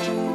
Bye.